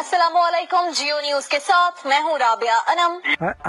असलकुम जियो न्यूज के साथ मैं हूँ Rabia Anam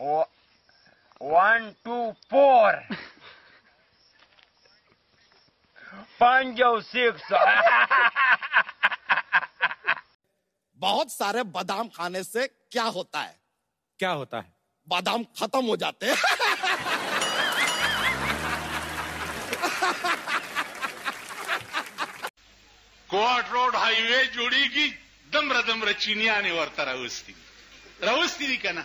one two four पंज सिक्स बहुत सारे बादाम खाने से क्या होता है? क्या होता है? बादाम खत्म हो जाते कोट रोड हाईवे जोड़ी की दम्र दम्र चीनिया ने वर्ता रहुस्ती रहुस्ती का ना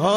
हो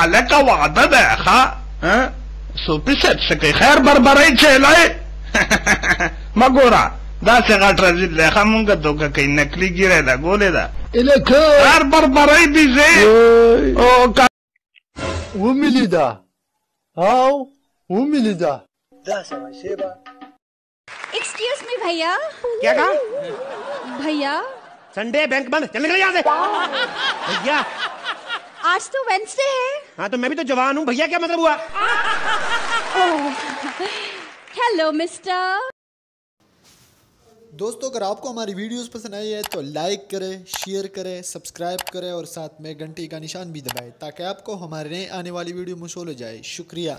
आल्याचा वादा आहे हा सोपीसेट सगळे खैर भरभरायचे लय मगोरा दासे गाठरा जिल्ह्या खा मुंग धोका काही नकली गिरायला गोलेला खैर। भरभराई दिसे ओ का उमिली दा। हाव उमिली दा। शेबा एक्सक्यूज मी भैया। क्या कहा? भैया। संडे बैंक बंद। चल निकल यहाँ से। भैया। आज तो वेंसडे है। हाँ तो मैं भी तो जवान हूँ। भैया क्या मतलब हुआ? हेलो मिस्टर दोस्तों अगर आपको हमारी वीडियोस पसंद आई है तो लाइक करें शेयर करें सब्सक्राइब करें और साथ में घंटी का निशान भी दबाएँ ताकि आपको हमारे नए आने वाली वीडियो मशहूर हो जाए। शुक्रिया।